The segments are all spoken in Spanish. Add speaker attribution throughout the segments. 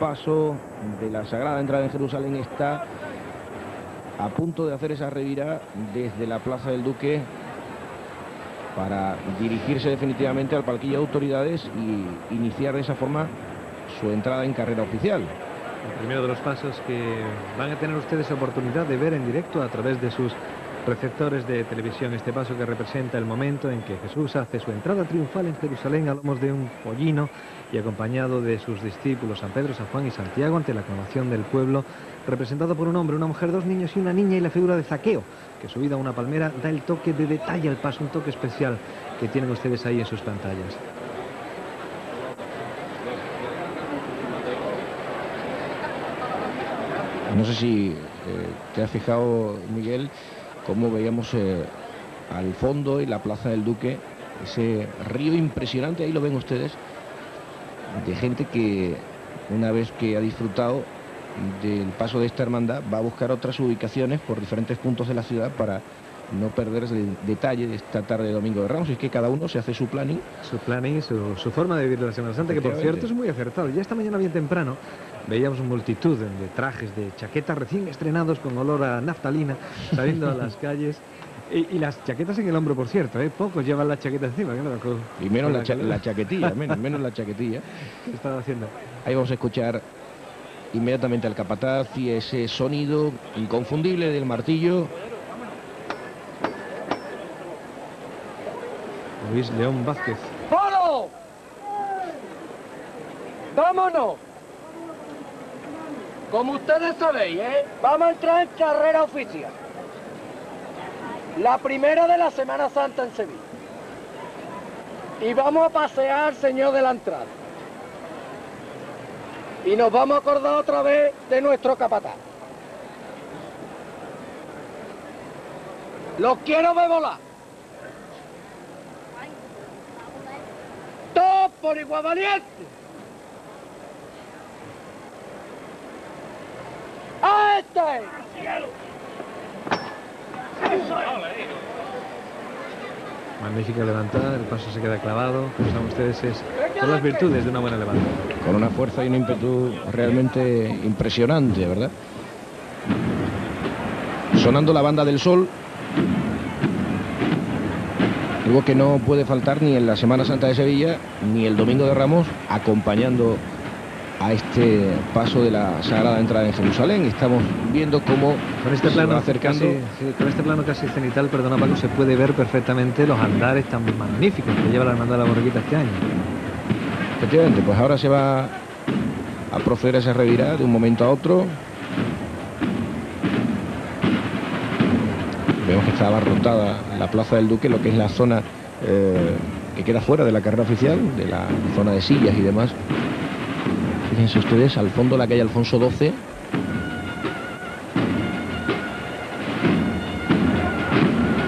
Speaker 1: paso de la Sagrada Entrada en Jerusalén está a punto de hacer esa revirada desde la Plaza del Duque para dirigirse definitivamente al palquillo de autoridades y iniciar de esa forma su entrada en carrera oficial.
Speaker 2: Primero de los pasos que van a tener ustedes oportunidad de ver en directo a través de sus receptores de televisión. Este paso que representa el momento en que Jesús hace su entrada triunfal en Jerusalén a lomos de un pollino y acompañado de sus discípulos San Pedro, San Juan y Santiago ante la aclamación del pueblo, representado por un hombre, una mujer, dos niños y una niña y la figura de Zaqueo, que subida a una palmera da el toque de detalle al paso, un toque especial que tienen ustedes ahí en sus pantallas.
Speaker 1: No sé si eh, te has fijado, Miguel, cómo veíamos eh, al fondo en la Plaza del Duque ese río impresionante, ahí lo ven ustedes, de gente que una vez que ha disfrutado del paso de esta hermandad va a buscar otras ubicaciones por diferentes puntos de la ciudad para no perderse el detalle de esta tarde de Domingo de Ramos. Y es que cada uno se hace su planning.
Speaker 2: Su planning y su, su forma de vivir la Semana Santa, que por cierto es muy acertado. Ya esta mañana bien temprano veíamos multitud de trajes, de chaquetas recién estrenados con olor a naftalina, saliendo a las calles. Y, y las chaquetas en el hombro, por cierto, ¿eh? pocos llevan la chaqueta encima. claro, con-
Speaker 1: Y menos la, cha- la chaquetilla, menos, menos la chaquetilla.
Speaker 2: ¿Qué están haciendo?
Speaker 1: Ahí vamos a escuchar inmediatamente al capataz y ese sonido inconfundible del martillo.
Speaker 2: Luis León Vázquez.
Speaker 3: ¡Polo! ¡Vámonos! Como ustedes sabéis, ¿eh? Vamos a entrar en carrera oficial. La primera de la Semana Santa en Sevilla. Y vamos a pasear Señor de la Entrada. Y nos vamos a acordar otra vez de nuestro capataz. Los quiero ver volar. Todos por igual valiente.
Speaker 2: Magnífica levantada, el paso se queda clavado. Como saben ustedes, es son las virtudes de una buena levantada.
Speaker 1: con una fuerza y un ímpetu realmente impresionante, ¿verdad? Sonando la banda del sol, algo que no puede faltar ni en la Semana Santa de Sevilla ni el Domingo de Ramos, acompañando a este paso de la Sagrada Entrada en Jerusalén. Estamos viendo cómo
Speaker 2: Con este
Speaker 1: se
Speaker 2: plano
Speaker 1: va acercando.
Speaker 2: casi, sí, con este plano casi cenital, perdona Paco, se puede ver perfectamente los andares tan magníficos que lleva la hermandad de la borriquita este año.
Speaker 1: Efectivamente, pues ahora se va a proceder a esa revirada de un momento a otro. Vemos que está abarrotada la Plaza del Duque, lo que es la zona eh, que queda fuera de la carrera oficial, de la zona de sillas y demás. Fíjense ustedes, al fondo la calle Alfonso XII.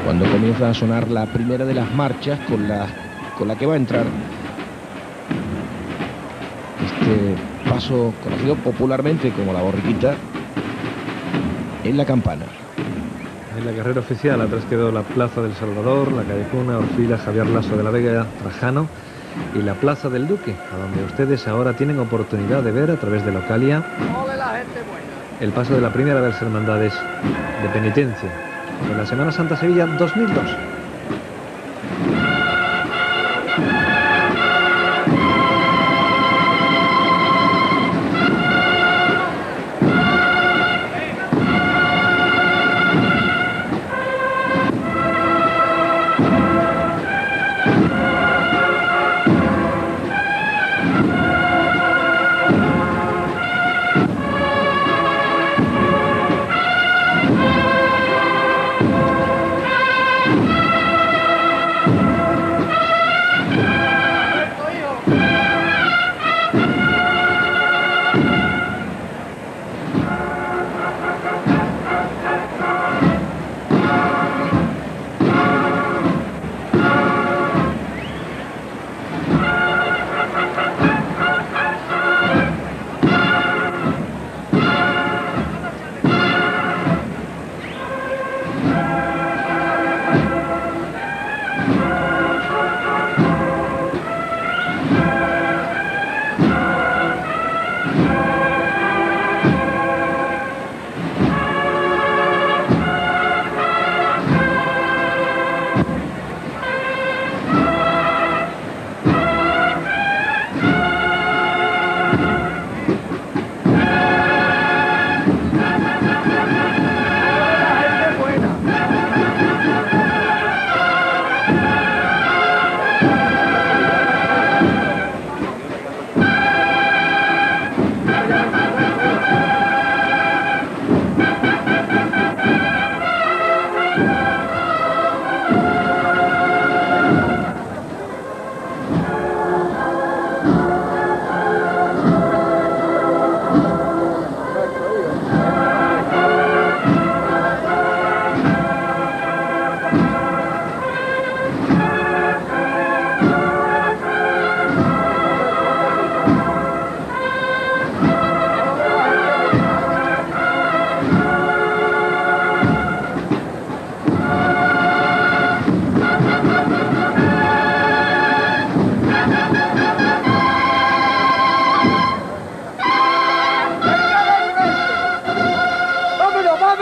Speaker 1: Cuando comienza a sonar la primera de las marchas con la, con la que va a entrar este paso conocido popularmente como la borriquita en la campana.
Speaker 2: En la carrera oficial atrás quedó la Plaza del Salvador, la calle Cuna, Orfila, Javier Lasso de la Vega, Trajano y la Plaza del Duque, a donde ustedes ahora tienen oportunidad de ver a través de Localia el paso de la primera de las hermandades de penitencia de la Semana Santa Sevilla 2002.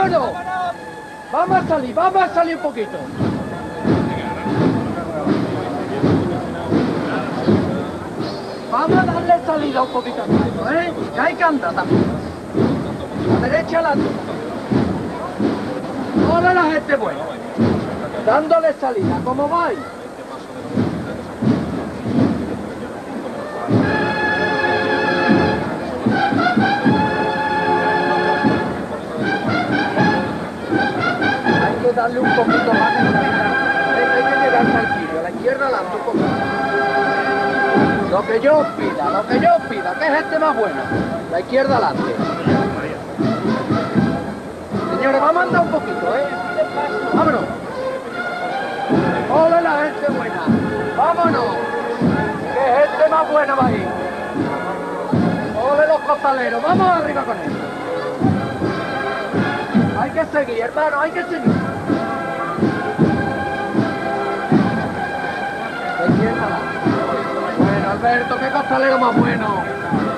Speaker 3: ¡Vámonos! Vamos a salir, vamos a salir un poquito. Vamos a darle salida un poquito paso, ¿eh? Que hay que andar también. A derecha a la Hola la gente buena. Dándole salida, ¿cómo vais? Darle un poquito más de hay, que llegar tranquilo, a la izquierda un poquito. Lo que yo pida, lo que yo pida, que es gente más buena. La izquierda adelante. Señores, vamos a andar un poquito, ¿eh? Vámonos. Hola la gente buena. Vámonos. Que gente más buena va a ir. Ole los costaleros. Vamos arriba con él. Hay que seguir, hermano, hay que seguir. Bueno, Alberto, qué costalero más bueno.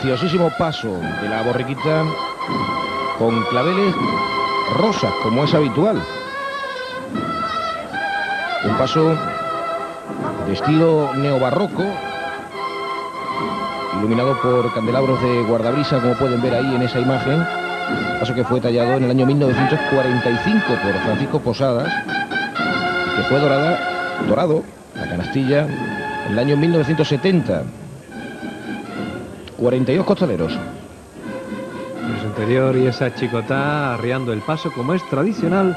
Speaker 1: Preciosísimo paso de la borriquita con claveles rosas, como es habitual. Un paso de estilo neobarroco, iluminado por candelabros de guardabrisa, como pueden ver ahí en esa imagen. Paso que fue tallado en el año 1945 por Francisco Posadas, que fue dorada, dorado, la canastilla, en el año 1970. 42 costaleros.
Speaker 2: En su interior y esa chicotá arriando el paso como es tradicional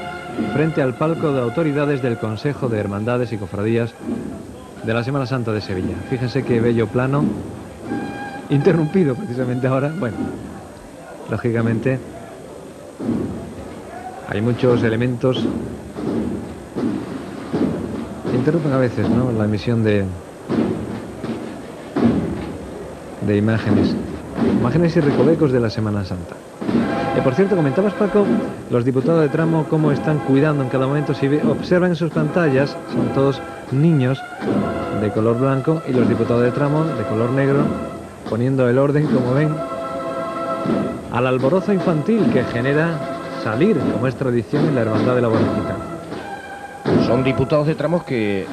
Speaker 2: frente al palco de autoridades del Consejo de Hermandades y Cofradías de la Semana Santa de Sevilla. Fíjense qué bello plano, interrumpido precisamente ahora. Bueno, lógicamente hay muchos elementos que interrumpen a veces ¿no? la emisión de, de imágenes. Imágenes y recovecos de la Semana Santa. Eh, por cierto, comentabas Paco, los diputados de tramo cómo están cuidando en cada momento. Si observan en sus pantallas, son todos niños de color blanco y los diputados de tramo de color negro, poniendo el orden, como ven, al alborozo infantil que genera salir, como es tradición en la Hermandad de la Borriquita.
Speaker 1: Son diputados de tramos que eh,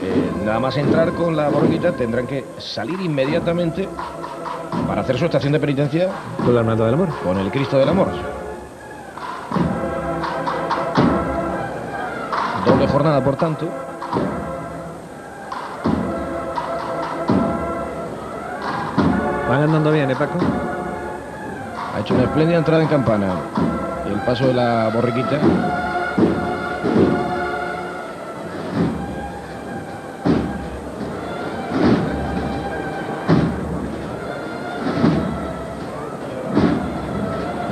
Speaker 1: nada más entrar con la borriquita tendrán que salir inmediatamente para hacer su estación de penitencia
Speaker 2: Con la Hermandad del Amor.
Speaker 1: con el Cristo del Amor. Doble jornada, por tanto.
Speaker 2: Van andando bien, ¿eh, Paco?
Speaker 1: Ha hecho una espléndida entrada en campana. El paso de la borriquita.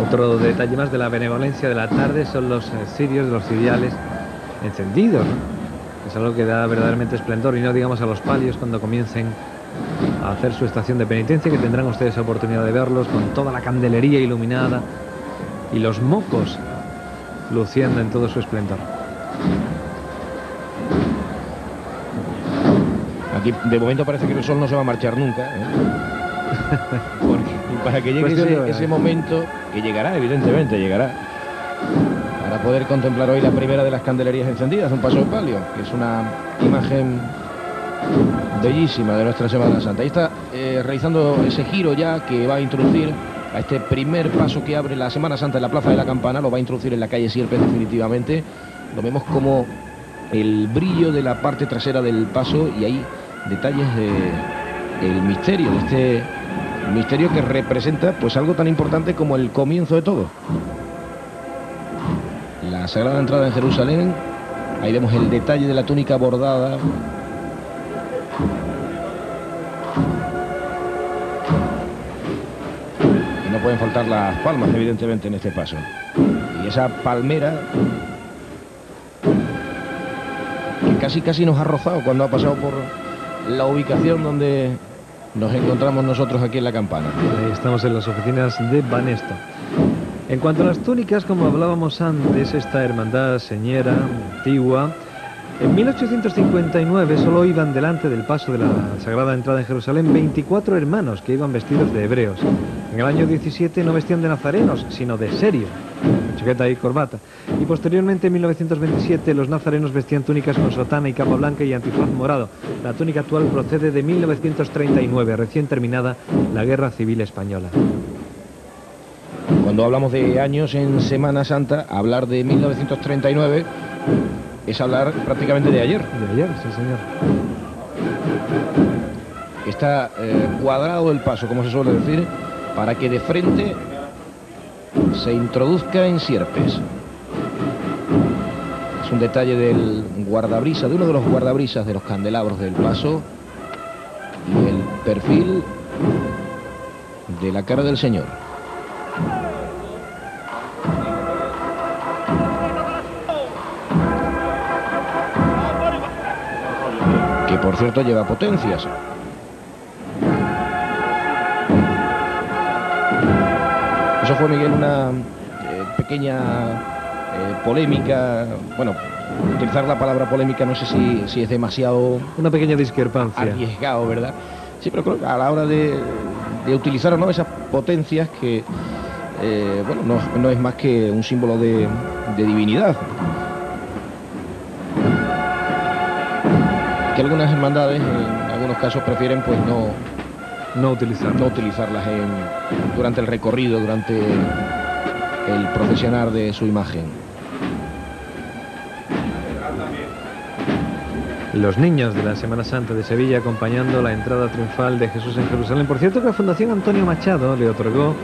Speaker 2: Otro detalle más de la benevolencia de la tarde son los eh, cirios, los ciriales encendidos, ¿no? Es algo que da verdaderamente esplendor y no digamos a los palios cuando comiencen a hacer su estación de penitencia, que tendrán ustedes oportunidad de verlos con toda la candelería iluminada y los mocos luciendo en todo su esplendor.
Speaker 1: Aquí de momento parece que el sol no se va a marchar nunca. ¿eh? Para que llegue ese momento, que llegará, evidentemente llegará, para poder contemplar hoy la primera de las candelerías encendidas, un paso de palio, que es una imagen bellísima de nuestra Semana Santa. Ahí está eh, realizando ese giro ya que va a introducir a este primer paso que abre la Semana Santa en la Plaza de la Campana, lo va a introducir en la calle Sierpes definitivamente. Lo vemos como el brillo de la parte trasera del paso y hay detalles de el misterio, de este misterio que representa pues algo tan importante como el comienzo de todo. La Sagrada Entrada en Jerusalén, ahí vemos el detalle de la túnica bordada. Y no pueden faltar las palmas, evidentemente, en este paso. Y esa palmera que casi casi nos ha rozado cuando ha pasado por la ubicación donde nos encontramos nosotros aquí en la campana.
Speaker 2: Ahí estamos en las oficinas de Banesto. En cuanto a las túnicas, como hablábamos antes, esta hermandad señera antigua, en 1859 solo iban delante del paso de la Sagrada Entrada en Jerusalén 24 hermanos que iban vestidos de hebreos. En el año 17 no vestían de nazarenos, sino de serio, chaqueta y corbata. Y posteriormente, en 1927, los nazarenos vestían túnicas con sotana y capa blanca y antifaz morado. La túnica actual procede de 1939, recién terminada la Guerra Civil Española.
Speaker 1: Cuando hablamos de años en Semana Santa, hablar de 1939 es hablar prácticamente de ayer.
Speaker 2: De ayer, sí señor.
Speaker 1: Está eh, cuadrado el paso, como se suele decir, para que de frente se introduzca en Sierpes. Es un detalle del guardabrisa, de uno de los guardabrisas de los candelabros del paso y el perfil de la cara del Señor. Que por cierto lleva potencias. Eso fue, Miguel, una eh, pequeña eh, polémica. Bueno, utilizar la palabra polémica no sé si, si es demasiado
Speaker 2: Una pequeña discrepancia.
Speaker 1: arriesgado, ¿verdad? Sí, pero creo que a la hora de, de utilizar o no esas potencias que, eh, bueno, no, no es más que un símbolo de, de divinidad. Que algunas hermandades, en algunos casos, prefieren pues no,
Speaker 2: No utilizar.
Speaker 1: no utilizarlas en- durante el recorrido, durante el procesionar de su imagen.
Speaker 2: Los niños de la Semana Santa de Sevilla acompañando la entrada triunfal de Jesús en Jerusalén. Por cierto que la Fundación Antonio Machado le otorgó